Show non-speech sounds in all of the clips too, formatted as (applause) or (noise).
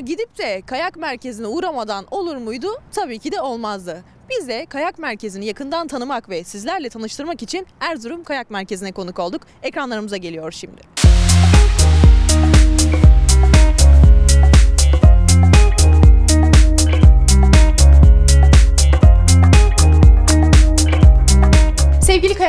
Gidip de kayak merkezine uğramadan olur muydu? Tabii ki de olmazdı. Biz de kayak merkezini yakından tanımak ve sizlerle tanıştırmak için Erzurum Kayak Merkezi'ne konuk olduk. Ekranlarımıza geliyor şimdi.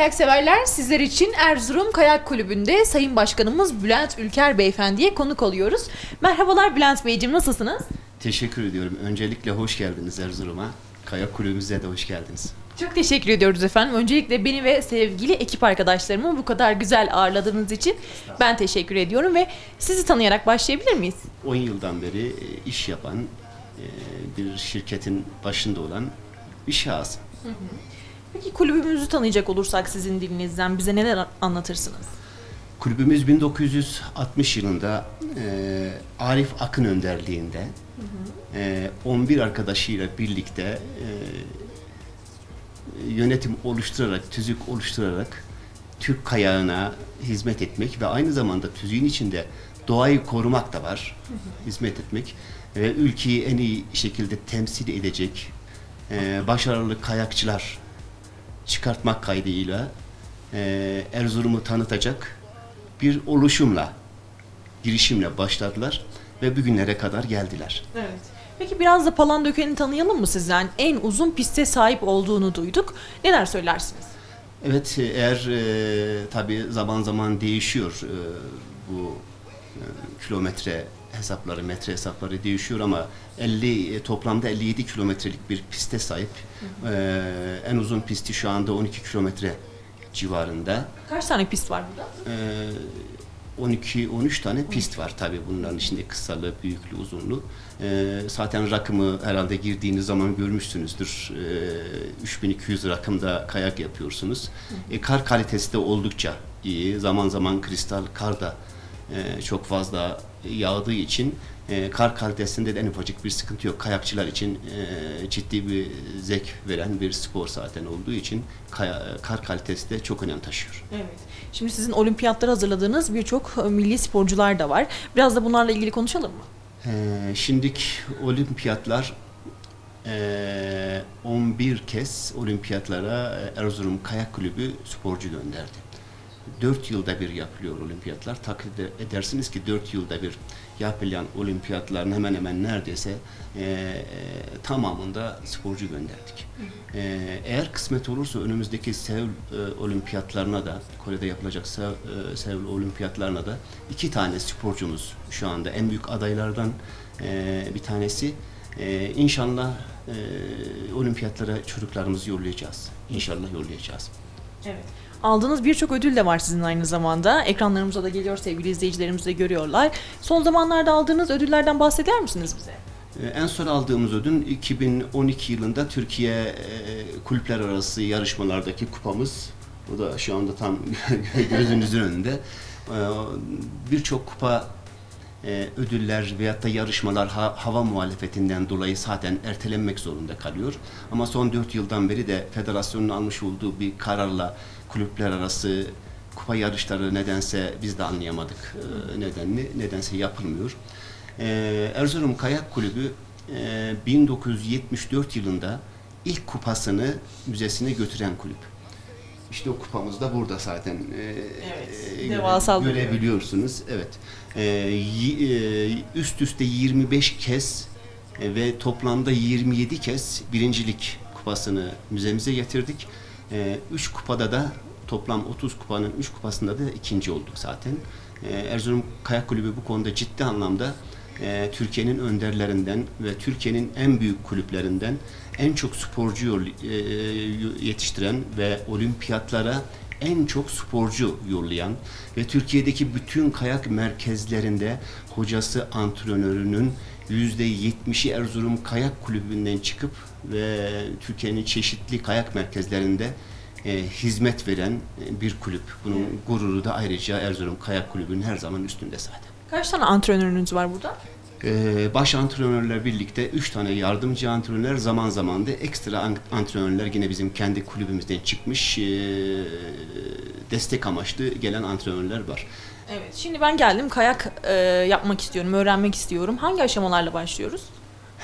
Kayak severler, sizler için Erzurum Kayak Kulübü'nde Sayın Başkanımız Bülent Ülker Beyefendi'ye konuk oluyoruz. Merhabalar Bülent Beyciğim, nasılsınız? Teşekkür ediyorum. Öncelikle hoş geldiniz Erzurum'a. Kayak kulübümüze de hoş geldiniz. Çok teşekkür ediyoruz efendim. Öncelikle beni ve sevgili ekip arkadaşlarımı bu kadar güzel ağırladığınız için ben teşekkür ediyorum ve sizi tanıyarak başlayabilir miyiz? 10 yıldan beri e, iş yapan, e, bir şirketin başında olan bir şahıs. Peki kulübümüzü tanıyacak olursak sizin dilinizden bize neler anlatırsınız? Kulübümüz 1960 yılında e, Arif Akın önderliğinde e, 11 arkadaşıyla birlikte e, yönetim oluşturarak, tüzük oluşturarak Türk kayağına hizmet etmek ve aynı zamanda tüzüğün içinde doğayı korumak da var. Hizmet etmek ve ülkeyi en iyi şekilde temsil edecek e, başarılı kayakçılar çıkartmak kaydıyla e, Erzurum'u tanıtacak bir oluşumla, girişimle başladılar ve bugünlere kadar geldiler. Evet. Peki biraz da Palandöken'i tanıyalım mı sizden? En uzun piste sahip olduğunu duyduk. Neler söylersiniz? Evet, e, eğer e, tabi zaman zaman değişiyor e, bu kilometre hesapları, metre hesapları değişiyor ama 50 e, toplamda 57 kilometrelik bir piste sahip. E, en uzun pisti şu anda 12 kilometre civarında. Kaç tane pist var burada? Ee, 12-13 tane pist var tabi bunların içinde kısalığı, büyüklüğü, uzunluğu. Ee, zaten rakımı herhalde girdiğiniz zaman görmüşsünüzdür. Ee, 3200 rakımda kayak yapıyorsunuz. E, kar kalitesi de oldukça iyi. Zaman zaman kristal kar da e, çok fazla yağdığı için e, kar kalitesinde de en ufacık bir sıkıntı yok. Kayakçılar için e, ciddi bir zevk veren bir spor zaten olduğu için kaya- kar kalitesi de çok önem taşıyor. Evet. Şimdi sizin olimpiyatlara hazırladığınız birçok e, milli sporcular da var. Biraz da bunlarla ilgili konuşalım mı? Ee, şimdiki olimpiyatlar eee, 11 kez olimpiyatlara e, Erzurum Kayak Kulübü sporcu gönderdi. 4 yılda bir yapılıyor olimpiyatlar. Takdir edersiniz ki 4 yılda bir yapılan olimpiyatların hemen hemen neredeyse eee, tamamında sporcu gönderdik. Eee, eğer kısmet olursa önümüzdeki Seul e, olimpiyatlarına da Kore'de yapılacak Seul, e, olimpiyatlarına da iki tane sporcumuz şu anda en büyük adaylardan e, bir tanesi. E, inşallah e, olimpiyatlara çocuklarımızı yollayacağız. İnşallah yollayacağız. Evet. Aldığınız birçok ödül de var sizin aynı zamanda. Ekranlarımıza da geliyor sevgili izleyicilerimiz de görüyorlar. Son zamanlarda aldığınız ödüllerden bahseder misiniz bize? Ee, En son aldığımız ödül 2012 yılında Türkiye e, kulüpler arası yarışmalardaki kupamız. O da şu anda tam (laughs) gözünüzün önünde. Ee, Birçok kupa e, ödüller veyahut da yarışmalar ha- hava muhalefetinden dolayı zaten ertelenmek zorunda kalıyor. Ama son 4 yıldan beri de federasyonun almış olduğu bir kararla kulüpler arası kupa yarışları nedense biz de anlayamadık e, nedenini. Nedense yapılmıyor. Ee, Erzurum Kayak Kulübü e, 1974 yılında ilk kupasını müzesine götüren kulüp. İşte o kupamız da burada zaten. Ee, Evet, e. Görebiliyorsunuz. Evet. Y- e, üst üste 25 kez e, ve toplamda 27 kez birincilik kupasını müzemize getirdik. 3 kupada da toplam 30 kupanın 3 kupasında da ikinci olduk zaten. Ee, Erzurum Kayak Kulübü bu konuda ciddi anlamda e, Türkiye'nin önderlerinden ve Türkiye'nin en büyük kulüplerinden en çok sporcu e, yetiştiren ve olimpiyatlara en çok sporcu yollayan ve Türkiye'deki bütün kayak merkezlerinde hocası antrenörünün yüzde 70'i Erzurum Kayak Kulübü'nden çıkıp ve Türkiye'nin çeşitli kayak merkezlerinde e, hizmet veren e, bir kulüp. Bunun gururu da ayrıca Erzurum Kayak Kulübü'nün her zaman üstünde zaten. Kaç tane antrenörünüz var burada? Ee, baş antrenörler birlikte 3 tane yardımcı antrenörler zaman zaman da ekstra an- antrenörler yine bizim kendi kulübümüzden çıkmış ee, destek amaçlı gelen antrenörler var. Evet. Şimdi ben geldim kayak e, yapmak istiyorum, öğrenmek istiyorum. Hangi aşamalarla başlıyoruz?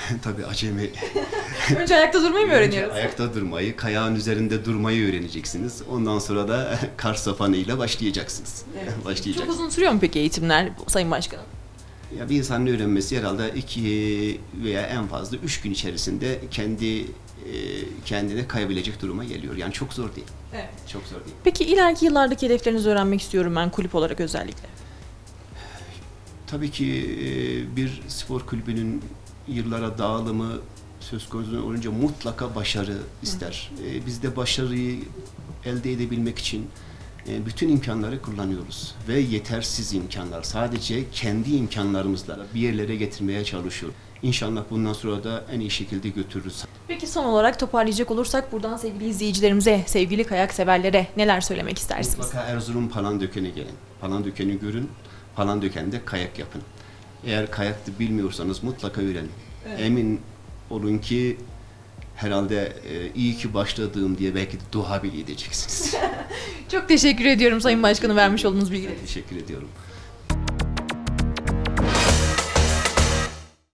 (laughs) Tabii acemi (laughs) Önce ayakta durmayı mı öğreniyoruz? ayakta durmayı, kayağın üzerinde durmayı öğreneceksiniz. Ondan sonra da (laughs) kar sapanıyla başlayacaksınız. Çok Başlayacaksınız. uzun sürüyor mu peki eğitimler Sayın Başkanım? Ya bir insanın öğrenmesi herhalde iki veya en fazla üç gün içerisinde kendi e, kendine kayabilecek duruma geliyor. Yani çok zor değil. Evet. Çok zor değil. Peki ileriki yıllardaki hedeflerinizi öğrenmek istiyorum ben kulüp olarak özellikle. Tabii ki e, bir spor kulübünün yıllara dağılımı söz konusu olunca mutlaka başarı ister. E, Biz de başarıyı elde edebilmek için e, bütün imkanları kullanıyoruz ve yetersiz imkanlar. Sadece kendi imkanlarımızla bir yerlere getirmeye çalışıyoruz. İnşallah bundan sonra da en iyi şekilde götürürüz. Peki son olarak toparlayacak olursak buradan sevgili izleyicilerimize, sevgili kayak severlere neler söylemek istersiniz? Mutlaka Erzurum Palandöken'e gelin. Palandöken'i görün. Palandöken'de kayak yapın. Eğer kayak bilmiyorsanız mutlaka öğrenin. Emin olun ki herhalde e, iyi ki başladığım diye belki de dua bile edeceksiniz. (laughs) Çok teşekkür ediyorum Sayın Başkanım vermiş olduğunuz bilgiler teşekkür ediyorum.